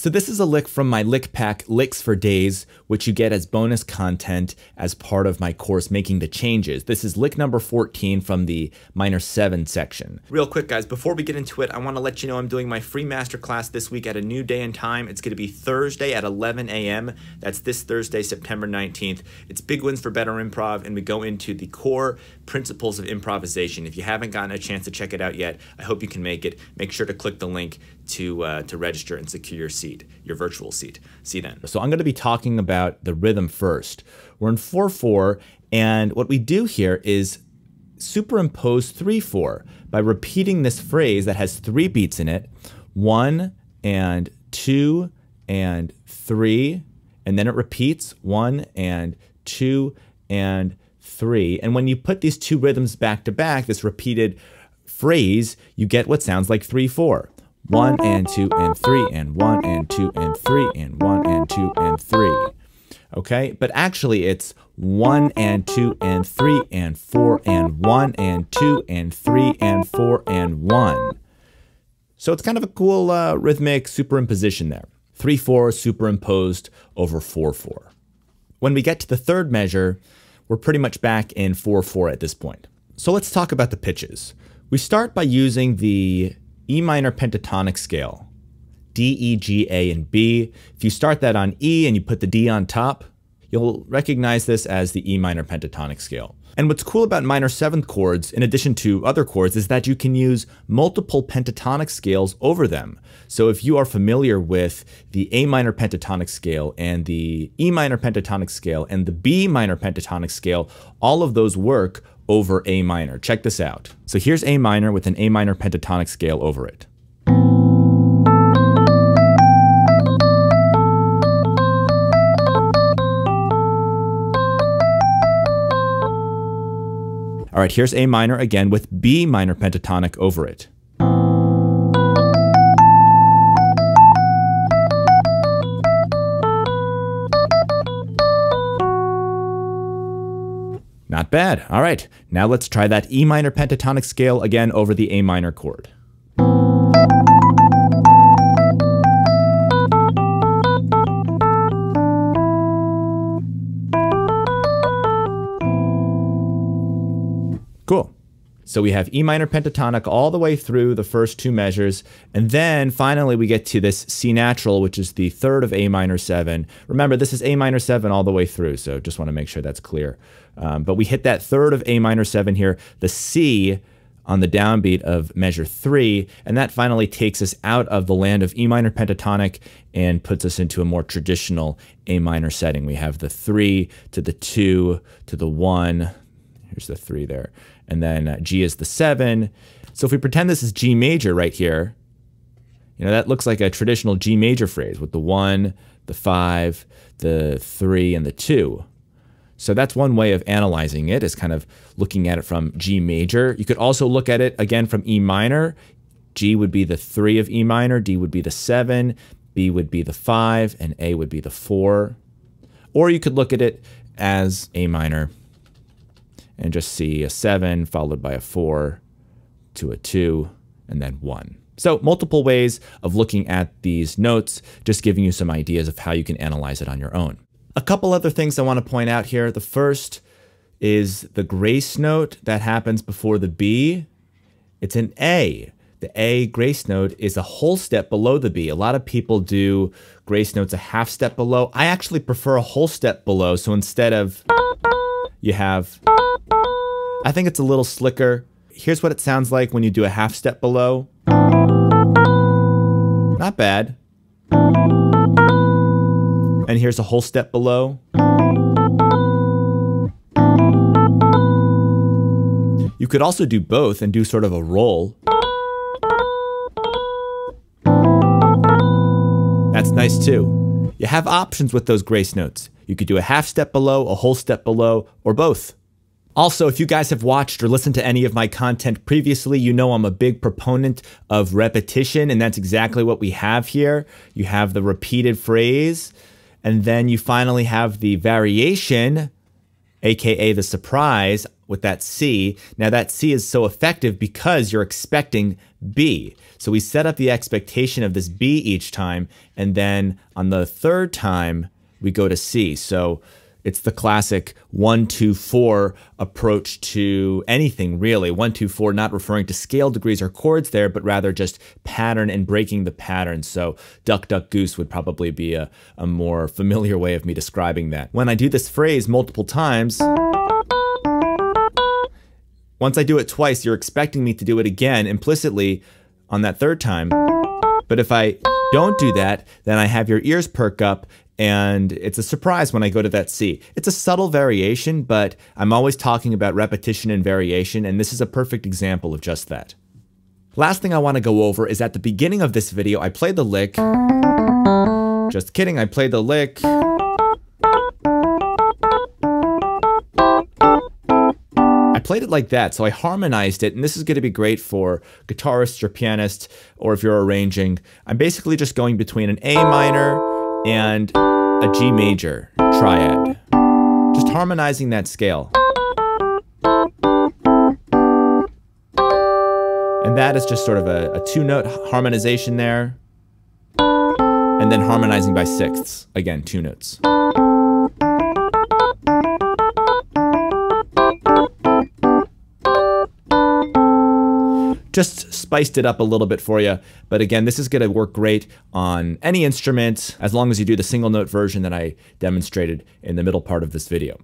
So this is a lick from my lick pack Licks for Days, which you get as bonus content as part of my course Making the Changes. This is lick number 14 from the minor 7 section. Real quick guys, before we get into it, I want to let you know I'm doing my free masterclass this week at a new day and time. It's going to be Thursday at 11 a.m. That's this Thursday, September 19th. It's Big Wins for Better Improv, and we go into the core principles of improvisation. If you haven't gotten a chance to check it out yet, I hope you can make it. Make sure to click the link to, uh, to register and secure your seat, your virtual seat. See then. So I'm going to be talking about the rhythm first. We're in 4-4, and what we do here is superimpose 3-4 by repeating this phrase that has three beats in it, one and two and three, and then it repeats one and two and three. And when you put these two rhythms back to back, this repeated phrase, you get what sounds like 3 4. 1 and 2 and 3 and 1 and 2 and 3 and 1 and 2 and 3. Okay, but actually it's 1 and 2 and 3 and 4 and 1 and 2 and 3 and 4 and 1. So it's kind of a cool uh, rhythmic superimposition there. 3 4 superimposed over 4 4. When we get to the third measure, we're pretty much back in 4 4 at this point. So let's talk about the pitches. We start by using the E minor pentatonic scale. D, E, G, A, and B. If you start that on E and you put the D on top, you'll recognize this as the E minor pentatonic scale. And what's cool about minor seventh chords, in addition to other chords, is that you can use multiple pentatonic scales over them. So if you are familiar with the A minor pentatonic scale and the E minor pentatonic scale and the B minor pentatonic scale, all of those work over A minor. Check this out. So here's A minor with an A minor pentatonic scale over it. All right, here's A minor again with B minor pentatonic over it. Not bad. All right, now let's try that E minor pentatonic scale again over the A minor chord. So we have E minor pentatonic all the way through the first two measures. And then finally we get to this C natural, which is the third of A minor 7. Remember, this is A minor 7 all the way through, so just want to make sure that's clear. Um, but we hit that third of A minor 7 here, the C on the downbeat of measure 3, and that finally takes us out of the land of E minor pentatonic and puts us into a more traditional A minor setting. We have the 3 to the 2 to the 1. Here's the 3 there and then uh, G is the seven. So if we pretend this is G major right here, you know, that looks like a traditional G major phrase with the one, the five, the three, and the two. So that's one way of analyzing it is kind of looking at it from G major. You could also look at it again from E minor. G would be the three of E minor, D would be the seven, B would be the five, and A would be the four. Or you could look at it as A minor and just see a 7 followed by a 4 to a 2 and then 1. So multiple ways of looking at these notes, just giving you some ideas of how you can analyze it on your own. A couple other things I want to point out here. The first is the grace note that happens before the B. It's an A. The A grace note is a whole step below the B. A lot of people do grace notes a half step below. I actually prefer a whole step below. So instead of you have I think it's a little slicker. Here's what it sounds like when you do a half step below. Not bad. And here's a whole step below. You could also do both and do sort of a roll. That's nice too. You have options with those grace notes. You could do a half step below, a whole step below, or both. Also, if you guys have watched or listened to any of my content previously, you know I'm a big proponent of repetition, and that's exactly what we have here. You have the repeated phrase, and then you finally have the variation aka the surprise with that C. Now, that C is so effective because you're expecting B. So we set up the expectation of this B each time, and then on the third time, we go to C. So it's the classic one, two, four approach to anything, really. One, two, four, not referring to scale degrees or chords there, but rather just pattern and breaking the pattern. So, duck, duck, goose would probably be a, a more familiar way of me describing that. When I do this phrase multiple times, once I do it twice, you're expecting me to do it again implicitly on that third time. But if I don't do that, then I have your ears perk up and it's a surprise when I go to that C. It's a subtle variation, but I'm always talking about repetition and variation, and this is a perfect example of just that. Last thing I want to go over is at the beginning of this video, I played the lick. Just kidding, I played the lick. Played it like that, so I harmonized it, and this is going to be great for guitarists or pianists, or if you're arranging. I'm basically just going between an A minor and a G major triad. Just harmonizing that scale. And that is just sort of a, a two note harmonization there. And then harmonizing by sixths. Again, two notes. Just spiced it up a little bit for you. But again, this is going to work great on any instrument as long as you do the single note version that I demonstrated in the middle part of this video.